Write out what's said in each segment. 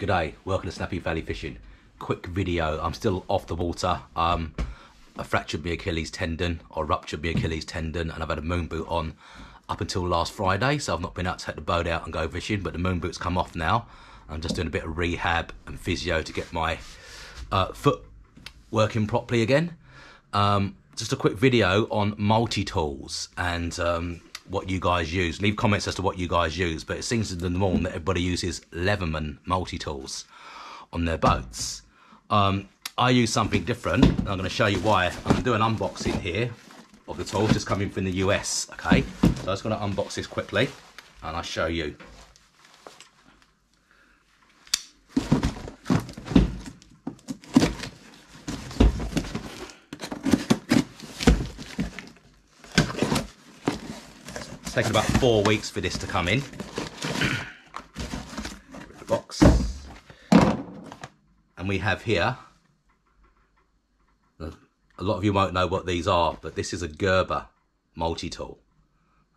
G'day, welcome to Snappy Valley Fishing. Quick video, I'm still off the water. Um, I fractured my Achilles tendon, or ruptured my Achilles tendon, and I've had a moon boot on up until last Friday, so I've not been out to take the boat out and go fishing, but the moon boot's come off now. I'm just doing a bit of rehab and physio to get my uh, foot working properly again. Um, just a quick video on multi-tools and um, what you guys use. Leave comments as to what you guys use, but it seems to the norm that everybody uses Leatherman multi-tools on their boats. Um, I use something different. I'm going to show you why. I'm going to do an unboxing here of the tool, just coming from the US, okay? So I'm just going to unbox this quickly and I'll show you. It's taken about four weeks for this to come in. the box. And we have here, a lot of you won't know what these are, but this is a Gerber multi-tool.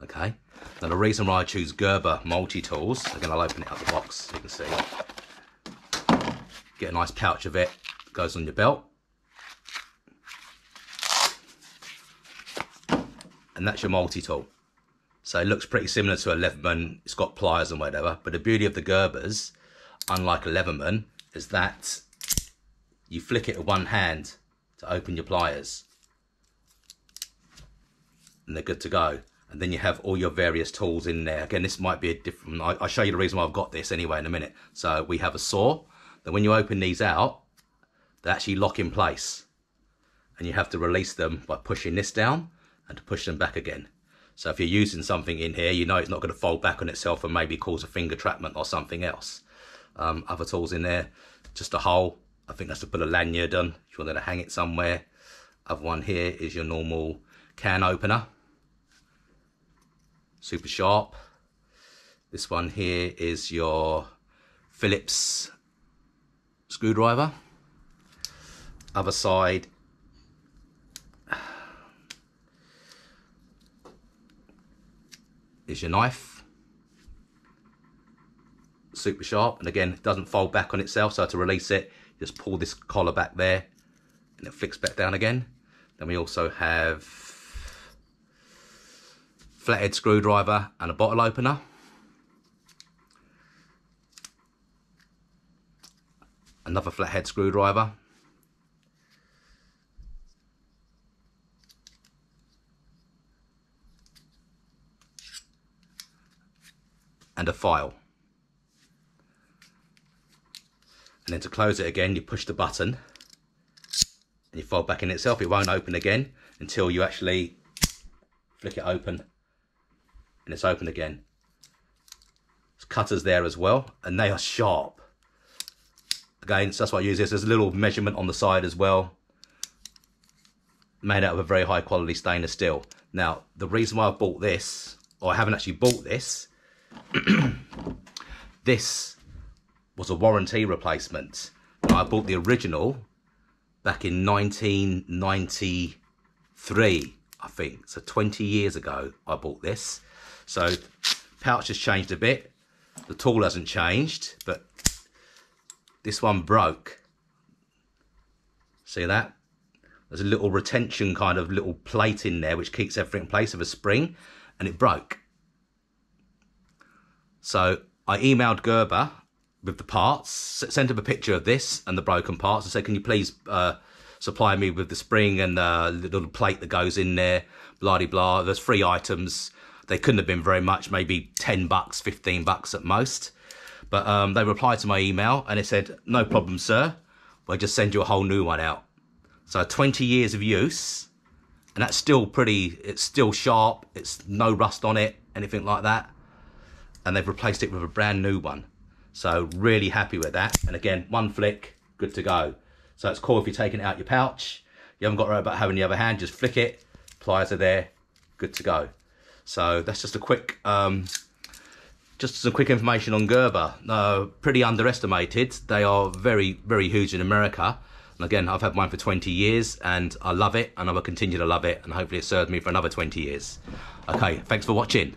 Okay, now the reason why I choose Gerber multi-tools, again I'll open it up the box so you can see. Get a nice pouch of it, goes on your belt. And that's your multi-tool. So it looks pretty similar to a Leatherman. It's got pliers and whatever. But the beauty of the Gerbers, unlike a Leatherman, is that you flick it with one hand to open your pliers. And they're good to go. And then you have all your various tools in there. Again, this might be a different... I, will show you the reason why I've got this anyway in a minute. So we have a saw. Then when you open these out, they actually lock in place. And you have to release them by pushing this down and to push them back again. So if you're using something in here, you know it's not going to fold back on itself and maybe cause a finger trapment or something else. Um, other tools in there, just a hole. I think that's to put a lanyard on if you want to hang it somewhere. Other one here is your normal can opener. Super sharp. This one here is your Phillips screwdriver. Other side is your knife. Super sharp, and again, it doesn't fold back on itself, so to release it, just pull this collar back there, and it flicks back down again. Then we also have flathead screwdriver and a bottle opener. Another flathead screwdriver. And a file. And then to close it again, you push the button and you fold back in itself. It won't open again until you actually flick it open and it's open again. There's cutters there as well and they are sharp. Again, so that's why I use this. There's a little measurement on the side as well. Made out of a very high quality stainless steel. Now, the reason why I bought this, or I haven't actually bought this, this was a warranty replacement. I bought the original back in 1993, I think. So 20 years ago, I bought this. So pouch has changed a bit. The tool hasn't changed, but this one broke. See that? There's a little retention kind of little plate in there which keeps everything in place of a spring and it broke. So I emailed Gerber with the parts, sent him a picture of this and the broken parts and said, can you please uh, supply me with the spring and the little plate that goes in there, blah, blah, blah. There's three items. They couldn't have been very much, maybe 10 bucks, 15 bucks at most. But um, they replied to my email and they said, no problem, sir. We'll just send you a whole new one out. So 20 years of use, and that's still pretty, it's still sharp. It's no rust on it, anything like that and they've replaced it with a brand new one. So really happy with that. And again, one flick, good to go. So it's cool if you're taking it out your pouch. You haven't got to worry about having the other hand, just flick it, pliers are there, good to go. So that's just a quick, um, just some quick information on Gerber. Uh, pretty underestimated. They are very, very huge in America. And again, I've had mine for 20 years and I love it and I will continue to love it and hopefully it serves me for another 20 years. Okay, thanks for watching.